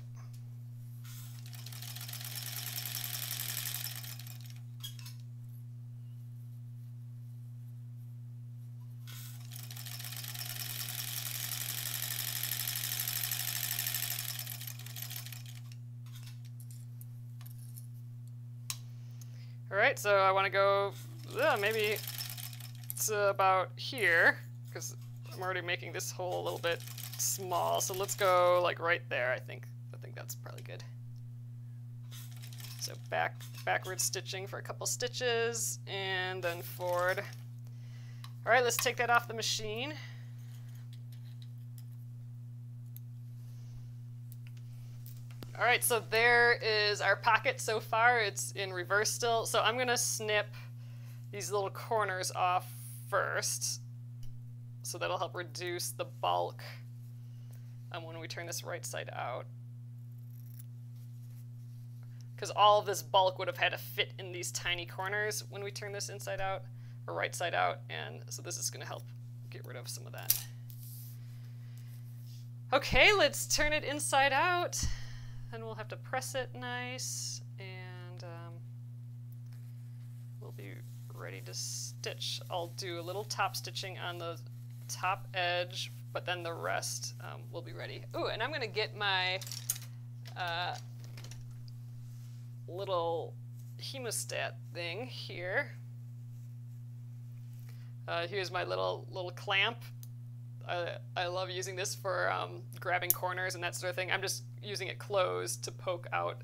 All right, so I want to go, uh, maybe it's about here, because I'm already making this hole a little bit small. So let's go like right there, I think. I think that's probably good. So back, backward stitching for a couple stitches, and then forward. All right, let's take that off the machine. All right, so there is our pocket so far. It's in reverse still. So I'm gonna snip these little corners off first. So that'll help reduce the bulk um, when we turn this right side out. Because all of this bulk would have had to fit in these tiny corners when we turn this inside out, or right side out, and so this is to help get rid of some of that. Okay, let's turn it inside out. Then we'll have to press it nice, and um, we'll be ready to stitch. I'll do a little top stitching on the top edge, but then the rest um, will be ready. Ooh, and I'm gonna get my uh, little hemostat thing here. Uh, here's my little little clamp. I, I love using this for um, grabbing corners and that sort of thing. I'm just using it closed to poke out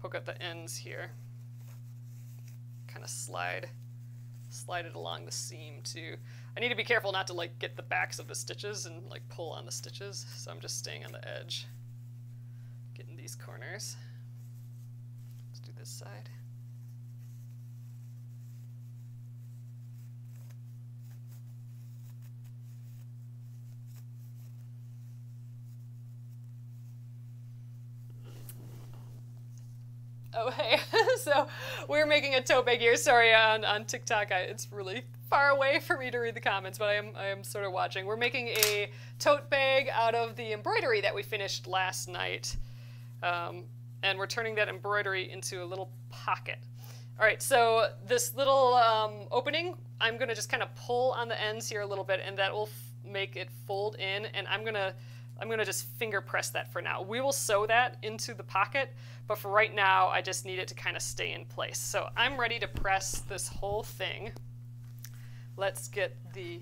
poke out the ends here. Kind of slide slide it along the seam too. I need to be careful not to like get the backs of the stitches and like pull on the stitches, so I'm just staying on the edge, getting these corners. Let's do this side. Oh, hey. so we're making a tote bag here. Sorry, on, on TikTok, I, it's really far away for me to read the comments, but I am, I am sort of watching. We're making a tote bag out of the embroidery that we finished last night. Um, and we're turning that embroidery into a little pocket. All right, so this little um, opening, I'm gonna just kind of pull on the ends here a little bit and that will make it fold in and I'm gonna I'm gonna just finger press that for now. We will sew that into the pocket, but for right now, I just need it to kind of stay in place. So I'm ready to press this whole thing. Let's get the,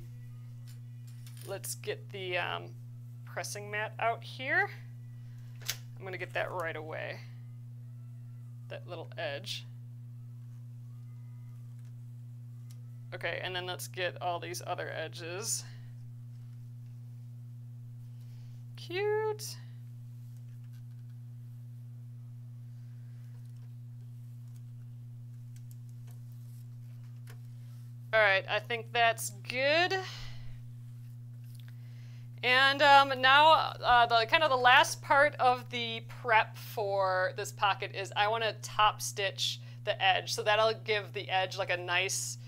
let's get the um, pressing mat out here. I'm gonna get that right away, that little edge. Okay, and then let's get all these other edges. Cute. All right, I think that's good. And um, now, uh, the kind of the last part of the prep for this pocket is I want to top stitch the edge. So that'll give the edge like a nice,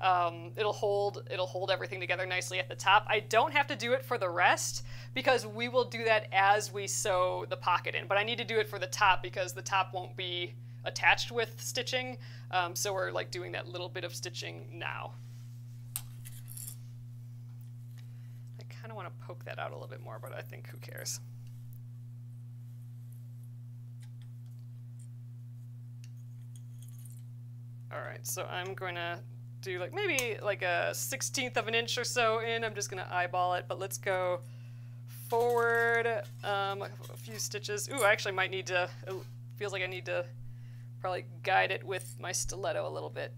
um, it'll hold it'll hold everything together nicely at the top. I don't have to do it for the rest because we will do that as we sew the pocket in. But I need to do it for the top because the top won't be attached with stitching. Um, so we're like doing that little bit of stitching now. I kind of want to poke that out a little bit more, but I think who cares. All right, so I'm going to do like maybe like a 16th of an inch or so in. I'm just to eyeball it, but let's go forward um, a few stitches. Ooh, I actually might need to, it feels like I need to probably guide it with my stiletto a little bit.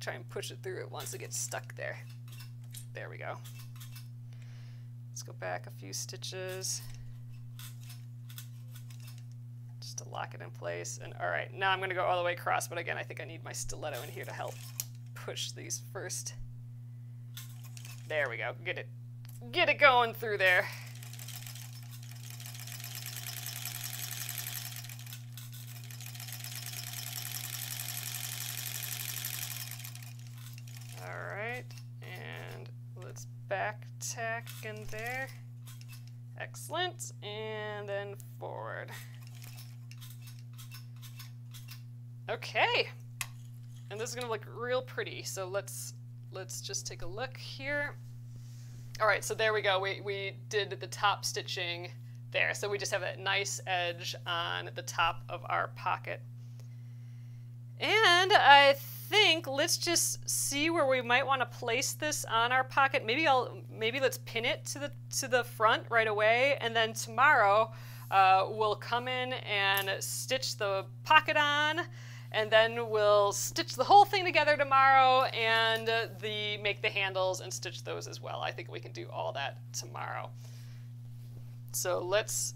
Try and push it through it once it gets stuck there. There we go. Let's go back a few stitches just to lock it in place. And all right, now I'm gonna go all the way across, but again, I think I need my stiletto in here to help push these first. There we go, get it, get it going through there. Alright. And let's back tack in there. Excellent. And then forward. Okay. And this is gonna look real pretty. So let's let's just take a look here. All right, so there we go. We, we did the top stitching there. So we just have that nice edge on the top of our pocket. And I think let's just see where we might want to place this on our pocket. Maybe I'll maybe let's pin it to the to the front right away, and then tomorrow uh, we'll come in and stitch the pocket on, and then we'll stitch the whole thing together tomorrow and uh, the make the handles and stitch those as well. I think we can do all that tomorrow. So let's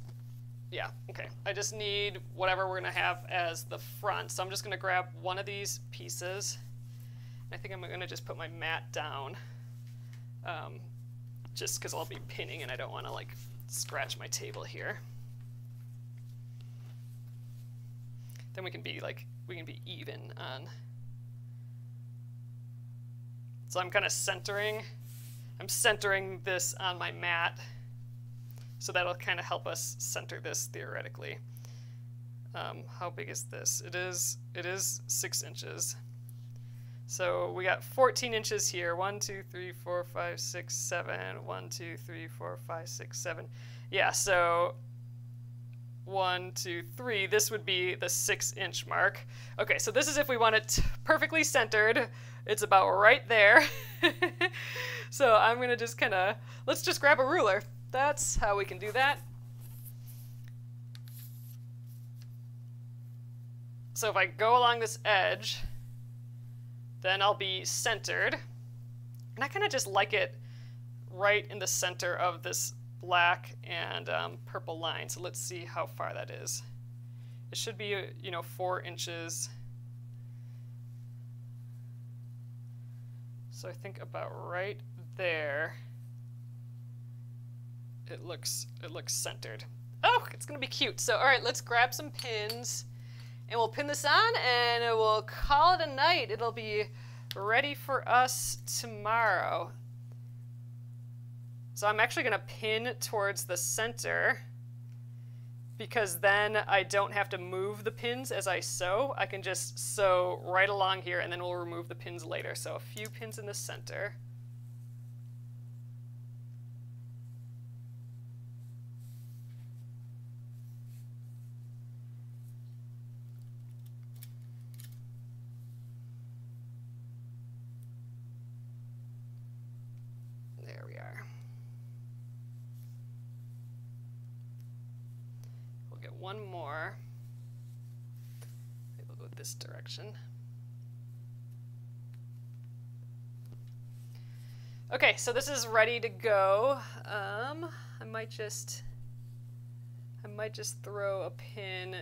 yeah, okay. I just need whatever we're gonna have as the front. So I'm just gonna grab one of these pieces. I think I'm gonna just put my mat down um, just because I'll be pinning and I don't wanna like scratch my table here. Then we can be like, we can be even on. So I'm kind of centering, I'm centering this on my mat. So that'll kind of help us center this theoretically. Um, how big is this? It is, it is six inches. So we got 14 inches here. One, two, three, four, five, six, seven. One, two, three, four, five, six, seven. Yeah, so one, two, three. This would be the six inch mark. Okay, so this is if we want it perfectly centered. It's about right there. so I'm gonna just kind of, let's just grab a ruler. That's how we can do that. So if I go along this edge, then I'll be centered. And I kind of just like it right in the center of this black and um, purple line. So let's see how far that is. It should be, you know, four inches. So I think about right there it looks it looks centered. Oh, it's gonna be cute. So all right, let's grab some pins and we'll pin this on and we'll call it a night. It'll be ready for us tomorrow. So I'm actually gonna pin towards the center because then I don't have to move the pins as I sew. I can just sew right along here and then we'll remove the pins later. So a few pins in the center. one more. Maybe we'll go this direction. Okay, so this is ready to go. Um, I might just, I might just throw a pin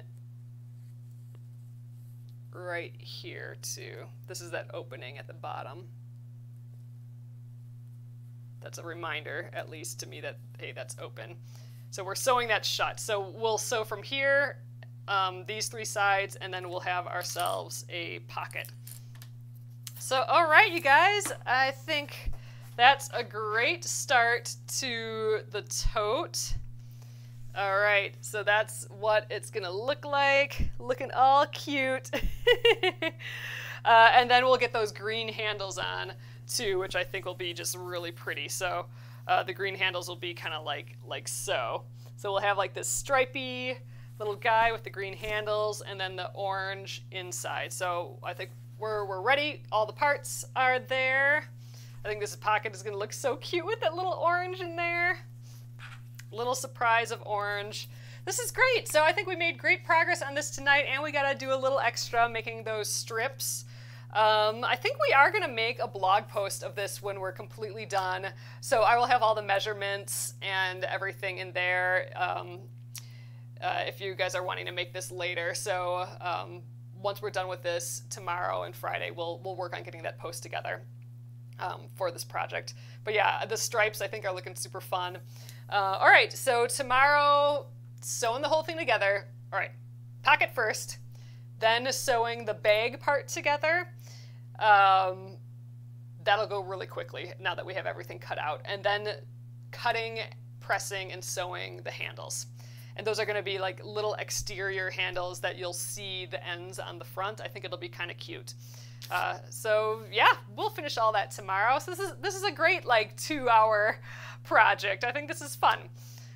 right here too. This is that opening at the bottom. That's a reminder, at least to me, that, hey, that's open. So we're sewing that shut. So we'll sew from here, um, these three sides, and then we'll have ourselves a pocket. So, all right, you guys, I think that's a great start to the tote. All right, so that's what it's gonna look like, looking all cute. uh, and then we'll get those green handles on too, which I think will be just really pretty. So uh, the green handles will be kind of like, like so. So we'll have like this stripy little guy with the green handles and then the orange inside. So I think we're, we're ready. All the parts are there. I think this pocket is gonna look so cute with that little orange in there. Little surprise of orange. This is great. So I think we made great progress on this tonight and we gotta do a little extra making those strips. Um, I think we are going to make a blog post of this when we're completely done. So I will have all the measurements and everything in there um, uh, if you guys are wanting to make this later. So um, once we're done with this tomorrow and Friday, we'll, we'll work on getting that post together um, for this project. But yeah, the stripes I think are looking super fun. Uh, all right, so tomorrow, sewing the whole thing together. All right, pocket first, then sewing the bag part together. Um, that'll go really quickly now that we have everything cut out. And then cutting, pressing, and sewing the handles. And those are going to be like little exterior handles that you'll see the ends on the front. I think it'll be kind of cute. Uh, so yeah, we'll finish all that tomorrow. So this is this is a great like two hour project. I think this is fun.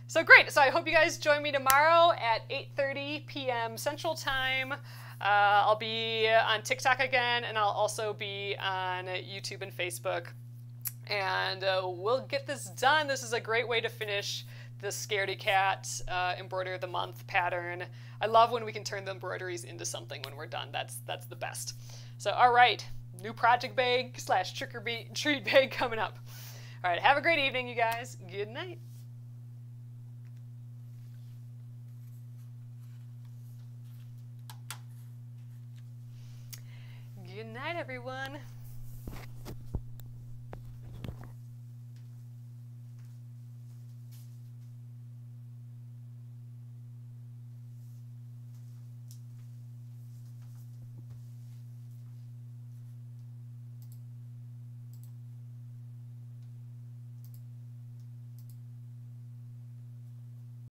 So great. So I hope you guys join me tomorrow at 8:30 p.m. Central Time. Uh, I'll be on TikTok again, and I'll also be on YouTube and Facebook. And uh, we'll get this done. This is a great way to finish the Scaredy Cat uh, Embroidery of the Month pattern. I love when we can turn the embroideries into something when we're done. That's, that's the best. So, all right, new project bag slash trick or treat bag coming up. All right, have a great evening, you guys. Good night. Good night, everyone.